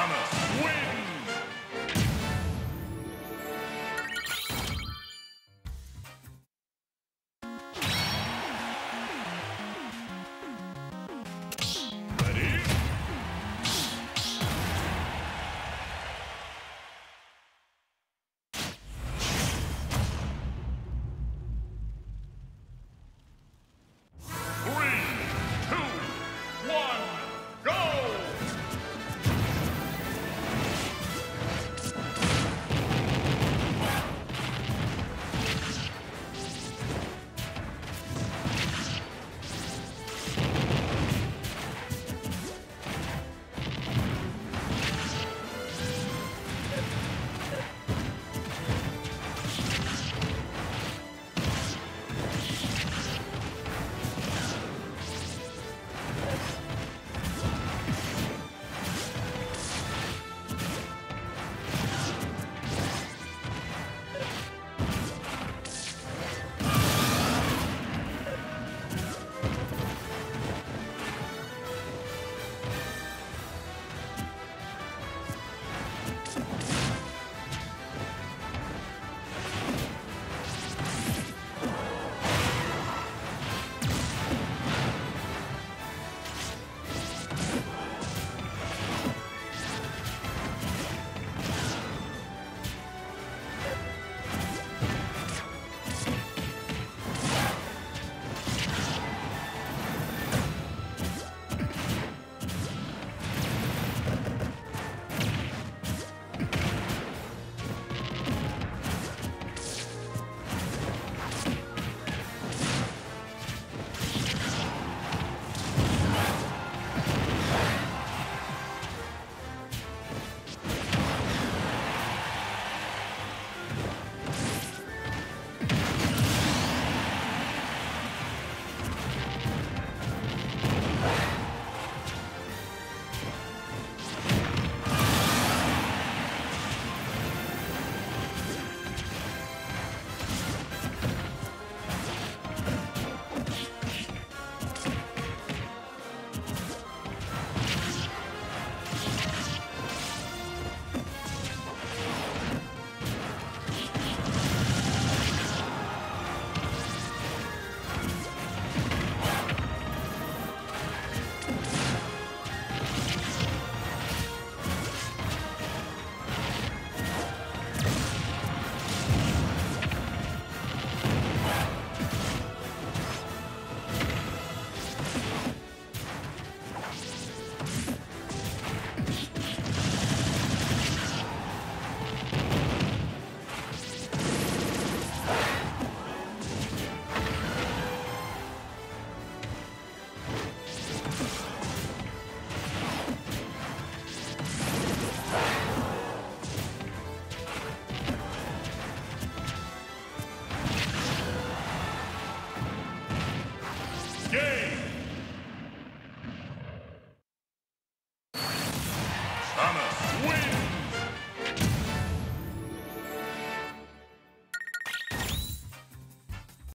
Thomas